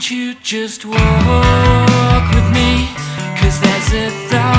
Won't you just walk with me? Cause there's a thousand